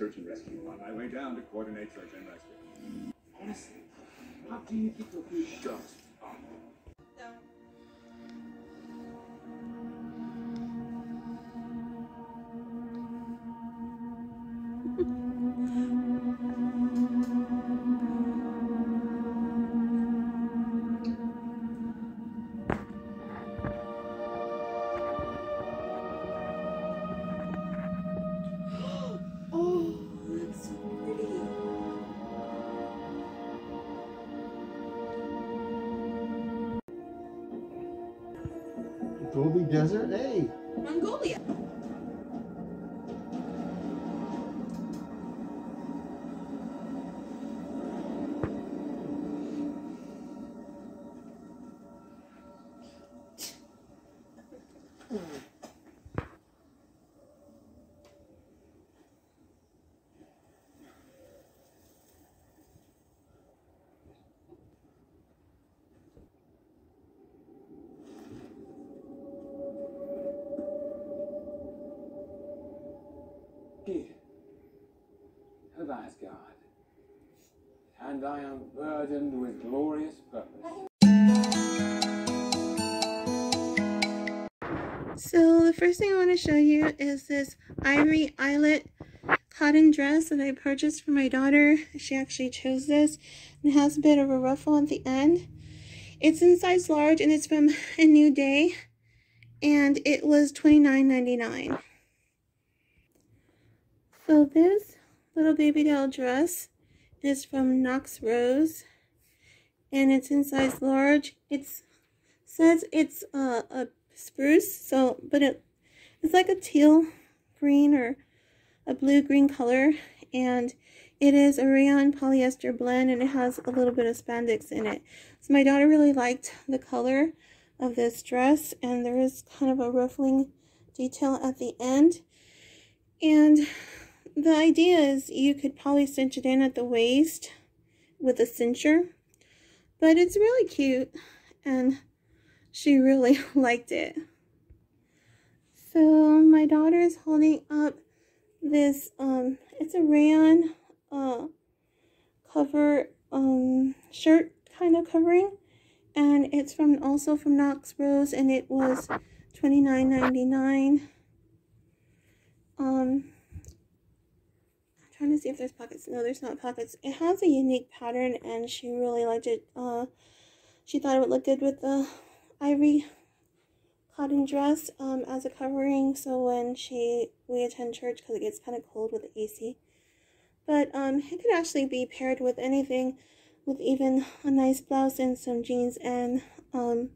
search and rescue. On my way down to coordinate search and rescue. Honestly, how do you keep your food shut? Gobi Desert, hey. Mongolia. And I am burdened with glorious purpose. So the first thing I want to show you is this Ivory Eyelet cotton dress that I purchased for my daughter. She actually chose this. It has a bit of a ruffle at the end. It's in size large and it's from A New Day. And it was $29.99. So this little baby doll dress is from Knox Rose. And it's in size large. It says it's uh, a spruce, so but it it's like a teal green or a blue green color, and it is a rayon polyester blend, and it has a little bit of spandex in it. So my daughter really liked the color of this dress, and there is kind of a ruffling detail at the end, and the idea is you could probably cinch it in at the waist with a cincher, but it's really cute, and she really liked it. So my daughter is holding up this um it's a rayon uh cover um shirt kind of covering and it's from also from Knox Rose and it was twenty nine ninety nine. Um I'm trying see if there's pockets. No, there's not pockets. It has a unique pattern and she really liked it. Uh she thought it would look good with the ivory cotton dress um, as a covering so when she we attend church because it gets kind of cold with the AC but um, it could actually be paired with anything with even a nice blouse and some jeans and um,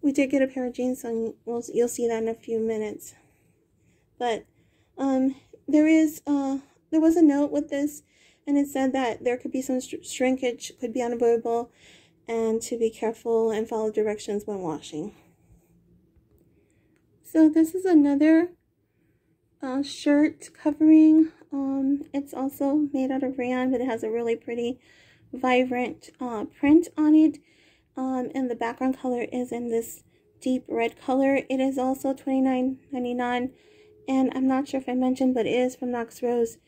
we did get a pair of jeans so we'll, you'll see that in a few minutes but um, there is uh, there was a note with this and it said that there could be some sh- shrinkage could be unavoidable and to be careful and follow directions when washing. So this is another uh, shirt covering. Um, it's also made out of rayon, but it has a really pretty, vibrant uh, print on it. Um, and the background color is in this deep red color. It is also $29.99, and I'm not sure if I mentioned, but it is from Knox Rose.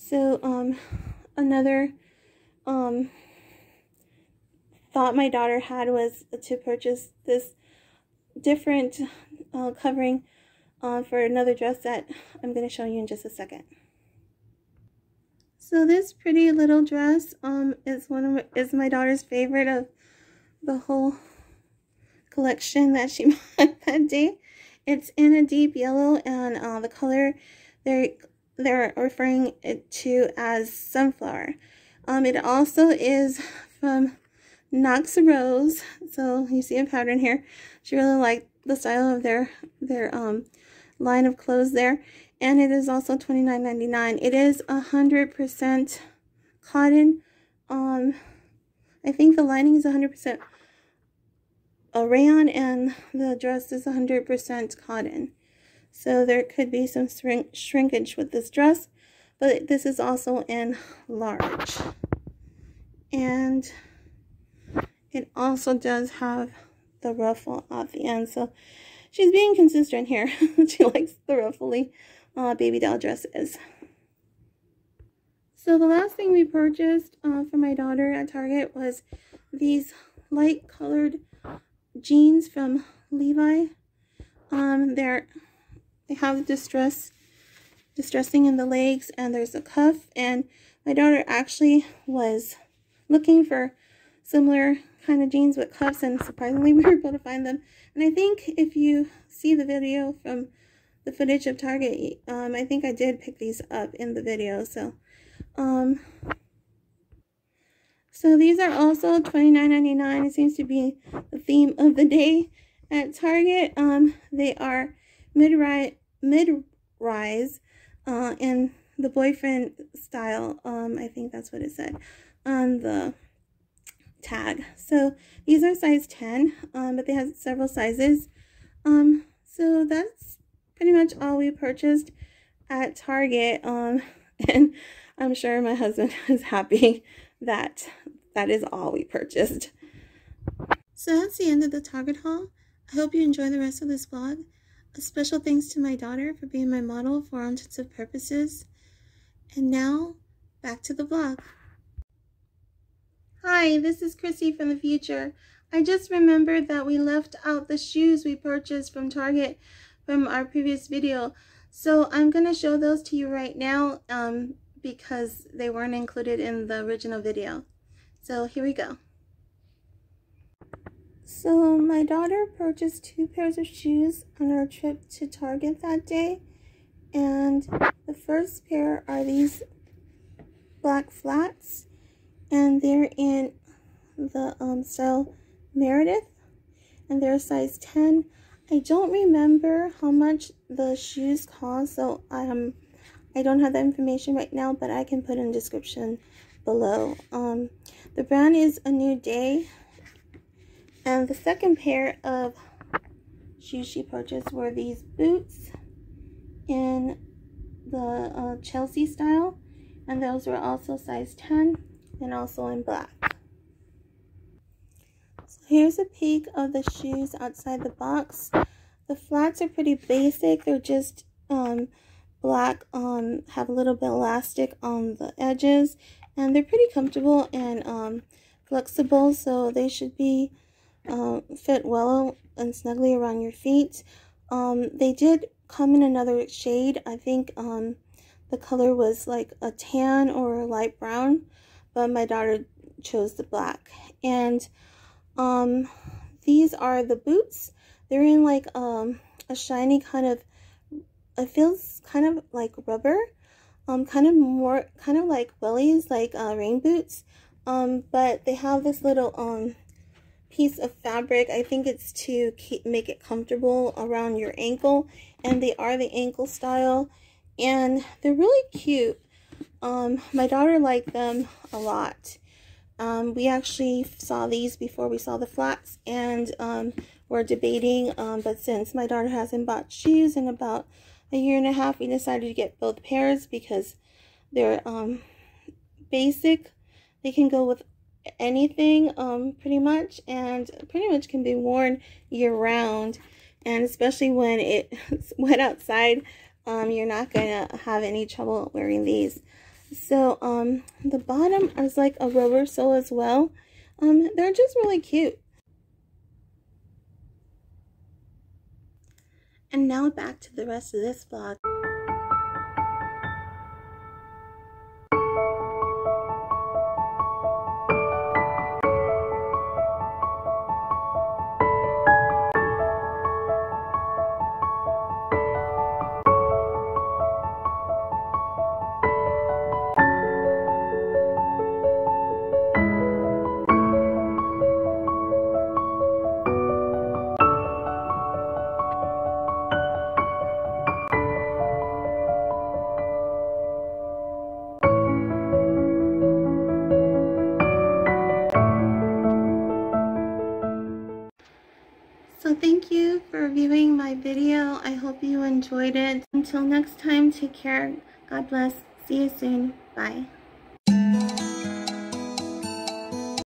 So, um, another um, thought my daughter had was to purchase this different uh, covering uh, for another dress that I'm going to show you in just a second. So this pretty little dress um, is one of my, is my daughter's favorite of the whole collection that she bought that day. It's in a deep yellow and uh, the color they're they're referring it to as sunflower. Um, it also is from Knox Rose. So you see a pattern here. She really liked the style of their their um line of clothes there. And it is also $29.99. It is a 100% cotton. Um, I think the lining is 100% a rayon and the dress is 100% cotton. So there could be some shrink shrinkage with this dress, but this is also in large. And it also does have the ruffle at the end. So she's being consistent here. she likes the ruffly uh, baby doll dresses. So the last thing we purchased uh, for my daughter at Target was these light colored jeans from Levi. Um, they're they have distress, distressing in the legs, and there's a cuff. And my daughter actually was looking for similar kind of jeans with cuffs, and surprisingly, we were able to find them. And I think if you see the video from the footage of Target, um, I think I did pick these up in the video. So, um, so these are also $29.99. It seems to be the theme of the day at Target. Um, they are mid-rise mid-rise uh, in the boyfriend style. Um, I think that's what it said on the tag. So these are size 10, um, but they have several sizes. Um, so that's pretty much all we purchased at Target. Um, and I'm sure my husband is happy that that is all we purchased. So that's the end of the Target haul. I hope you enjoy the rest of this vlog. A special thanks to my daughter for being my model for all intents and purposes. And now, back to the vlog. Hi, this is Chrissy from the future. I just remembered that we left out the shoes we purchased from Target from our previous video. So I'm going to show those to you right now um, because they weren't included in the original video. So here we go. So my daughter purchased two pairs of shoes on our trip to Target that day. And the first pair are these black flats. And they're in the um, style Meredith. And they're size 10. I don't remember how much the shoes cost. So um, I don't have that information right now. But I can put in description below. Um, the brand is A New Day. And the second pair of shoes she purchased were these boots in the uh, Chelsea style. And those were also size 10 and also in black. So here's a peek of the shoes outside the box. The flats are pretty basic. They're just um, black, um, have a little bit of elastic on the edges. And they're pretty comfortable and um, flexible. So they should be uh, fit well and snugly around your feet. Um, they did come in another shade. I think um, the color was like a tan or a light brown, but my daughter chose the black. And um, these are the boots. They're in like um, a shiny kind of, it feels kind of like rubber. Um, kind of more, kind of like wellies, like uh, rain boots. Um, but they have this little um piece of fabric. I think it's to keep, make it comfortable around your ankle. And they are the ankle style. And they're really cute. Um, my daughter liked them a lot. Um, we actually saw these before we saw the flats. And um, we're debating. Um, but since my daughter hasn't bought shoes in about a year and a half, we decided to get both pairs because they're um, basic. They can go with anything um, pretty much and pretty much can be worn year round. And especially when it's wet outside, um, you're not going to have any trouble wearing these. So um, the bottom is like a rubber sole as well. Um, they're just really cute. And now back to the rest of this vlog. Viewing my video. I hope you enjoyed it. Until next time, take care. God bless. See you soon. Bye.